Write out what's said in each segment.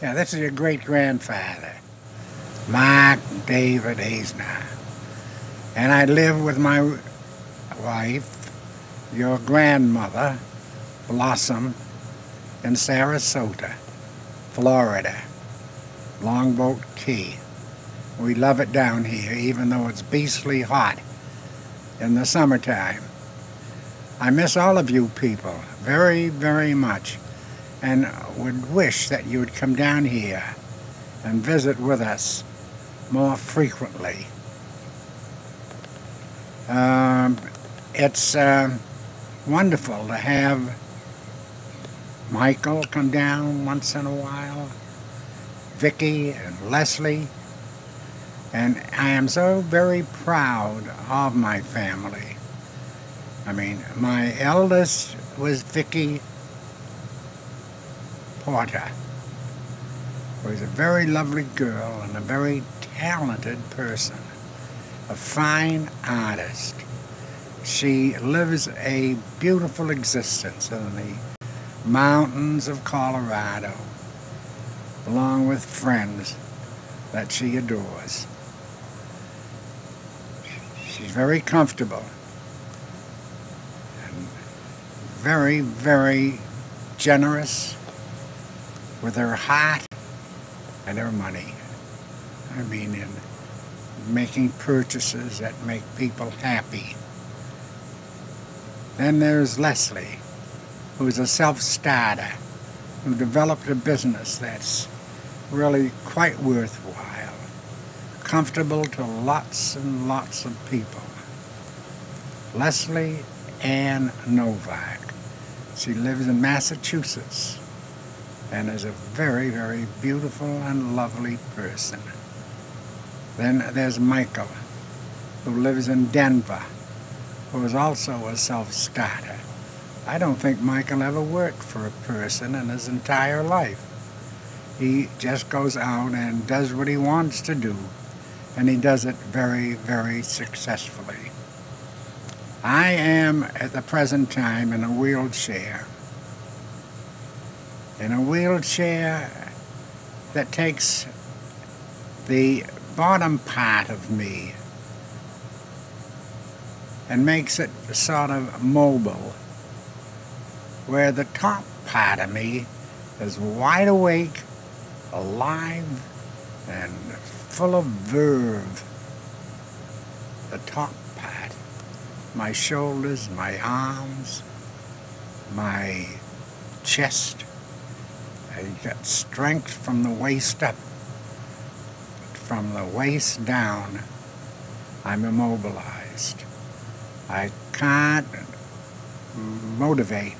Yeah, this is your great grandfather, Mark David Aisner. And I live with my wife, your grandmother, Blossom, in Sarasota, Florida, Longboat Key. We love it down here, even though it's beastly hot in the summertime. I miss all of you people very, very much and would wish that you would come down here and visit with us more frequently. Um, it's uh, wonderful to have Michael come down once in a while, Vicky and Leslie, and I am so very proud of my family. I mean, my eldest was Vicky Porter, who is a very lovely girl and a very talented person, a fine artist. She lives a beautiful existence in the mountains of Colorado, along with friends that she adores. She's very comfortable and very, very generous with her heart and her money. I mean, in making purchases that make people happy. Then there's Leslie, who's a self-starter, who developed a business that's really quite worthwhile, comfortable to lots and lots of people. Leslie Ann Novak. She lives in Massachusetts and is a very, very beautiful and lovely person. Then there's Michael, who lives in Denver, who is also a self-starter. I don't think Michael ever worked for a person in his entire life. He just goes out and does what he wants to do, and he does it very, very successfully. I am, at the present time, in a wheelchair in a wheelchair that takes the bottom part of me and makes it sort of mobile, where the top part of me is wide awake, alive, and full of verve. The top part, my shoulders, my arms, my chest, I get strength from the waist up. But from the waist down, I'm immobilized. I can't motivate.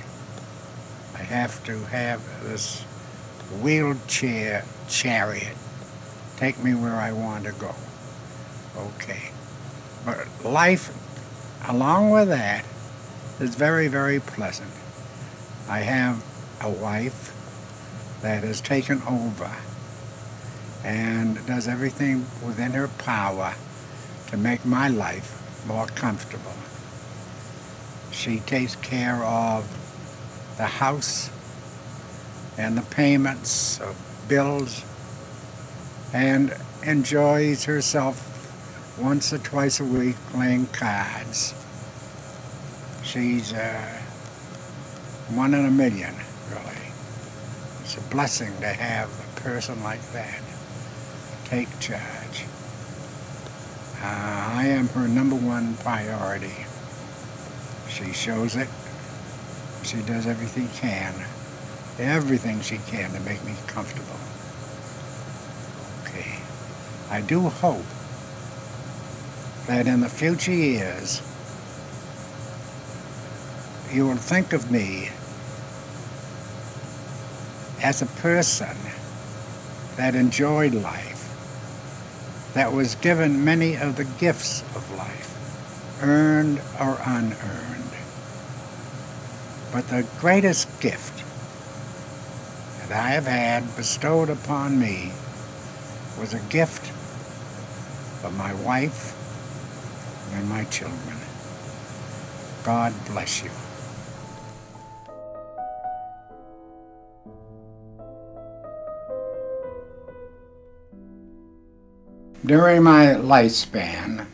I have to have this wheelchair chariot take me where I want to go. Okay. But life, along with that, is very, very pleasant. I have a wife that has taken over and does everything within her power to make my life more comfortable. She takes care of the house and the payments of bills and enjoys herself once or twice a week playing cards. She's uh, one in a million it's a blessing to have a person like that take charge. Uh, I am her number one priority. She shows it. She does everything she can, everything she can to make me comfortable. Okay. I do hope that in the future years you will think of me as a person that enjoyed life, that was given many of the gifts of life, earned or unearned. But the greatest gift that I have had bestowed upon me was a gift of my wife and my children. God bless you. During my lifespan,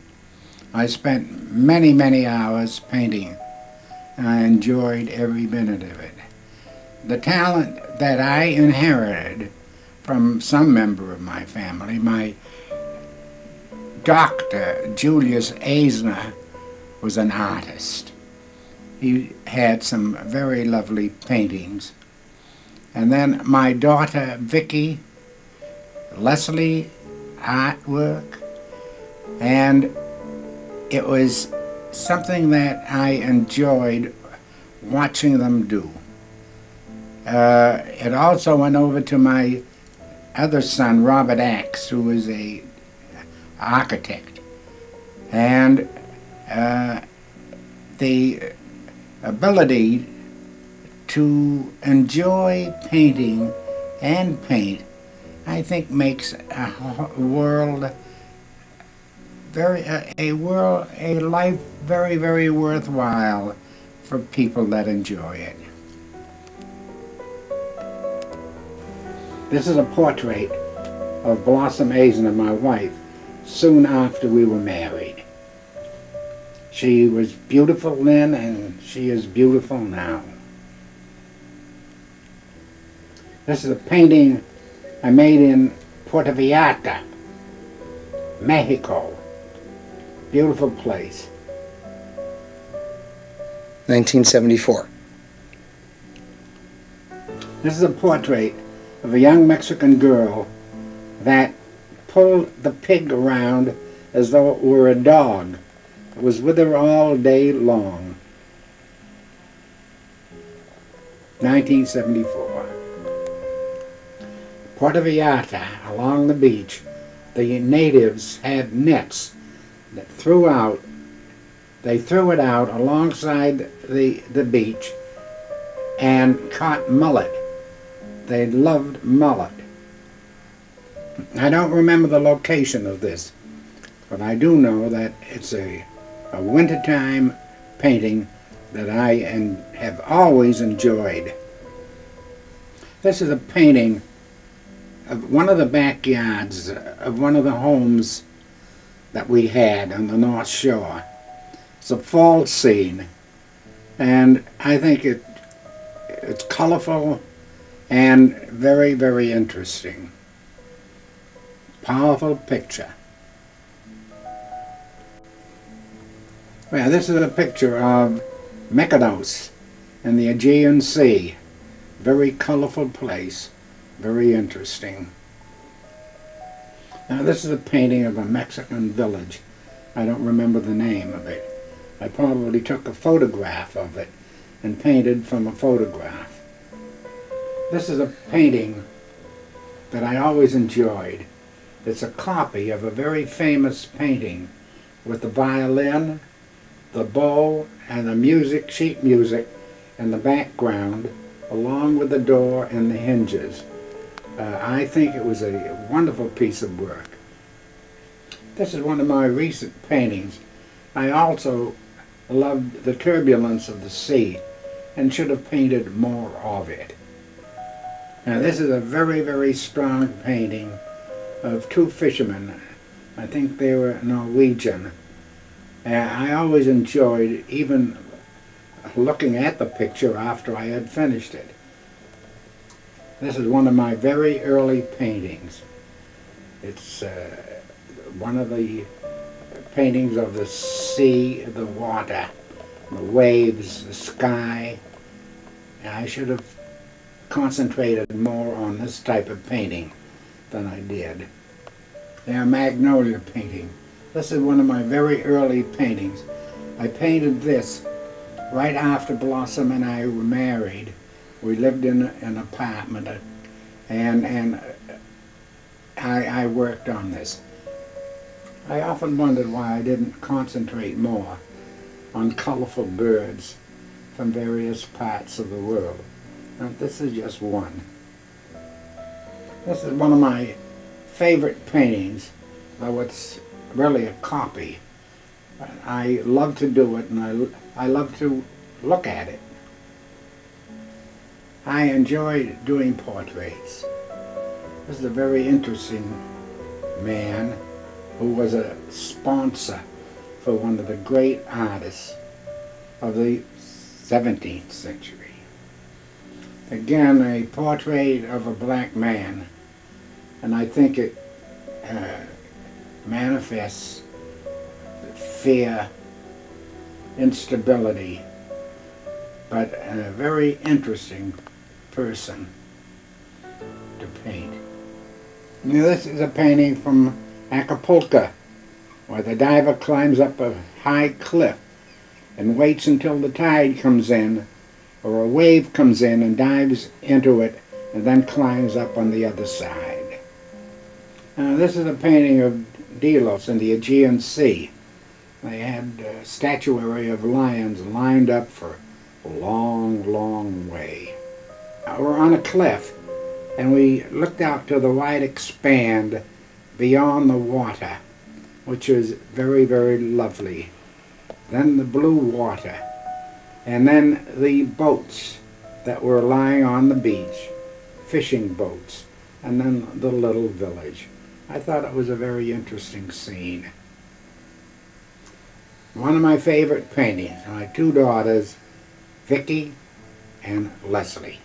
I spent many, many hours painting. And I enjoyed every minute of it. The talent that I inherited from some member of my family, my doctor, Julius Aisner, was an artist. He had some very lovely paintings. And then my daughter, Vicky, Leslie artwork, and it was something that I enjoyed watching them do. Uh, it also went over to my other son, Robert Axe, who was a architect, and uh, the ability to enjoy painting and paint I think makes a world very a, world a life very very worthwhile for people that enjoy it. This is a portrait of Blossom Aisner, my wife, soon after we were married. She was beautiful then and she is beautiful now. This is a painting I made in Puerto Vallarta, Mexico. Beautiful place. 1974. This is a portrait of a young Mexican girl that pulled the pig around as though it were a dog. It was with her all day long. 1974. Puerto Vallarta, along the beach, the natives had nets that threw out, they threw it out alongside the, the beach and caught mullet. They loved mullet. I don't remember the location of this, but I do know that it's a, a wintertime painting that I and have always enjoyed. This is a painting of one of the backyards of one of the homes that we had on the North Shore. It's a fall scene, and I think it it's colorful and very, very interesting. Powerful picture. Well, this is a picture of Mykonos in the Aegean Sea. Very colorful place. Very interesting. Now this is a painting of a Mexican village. I don't remember the name of it. I probably took a photograph of it and painted from a photograph. This is a painting that I always enjoyed. It's a copy of a very famous painting with the violin, the bow, and the music, sheet music, in the background, along with the door and the hinges. Uh, I think it was a wonderful piece of work. This is one of my recent paintings. I also loved the turbulence of the sea and should have painted more of it. Now this is a very, very strong painting of two fishermen. I think they were Norwegian. Uh, I always enjoyed even looking at the picture after I had finished it. This is one of my very early paintings. It's uh, one of the paintings of the sea, the water, the waves, the sky. I should have concentrated more on this type of painting than I did. They are magnolia painting. This is one of my very early paintings. I painted this right after Blossom and I were married we lived in an apartment, and and I, I worked on this. I often wondered why I didn't concentrate more on colorful birds from various parts of the world. Now, this is just one. This is one of my favorite paintings, though it's really a copy. I love to do it, and I, I love to look at it. I enjoyed doing portraits. This is a very interesting man who was a sponsor for one of the great artists of the 17th century. Again, a portrait of a black man, and I think it uh, manifests fear, instability, but a very interesting person to paint. Now this is a painting from Acapulco, where the diver climbs up a high cliff and waits until the tide comes in or a wave comes in and dives into it and then climbs up on the other side. Now this is a painting of Delos in the Aegean Sea. They had a statuary of lions lined up for a long, long way. We're on a cliff and we looked out to the wide expand beyond the water, which is very, very lovely. Then the blue water, and then the boats that were lying on the beach, fishing boats, and then the little village. I thought it was a very interesting scene. One of my favorite paintings, my two daughters, Vicky and Leslie.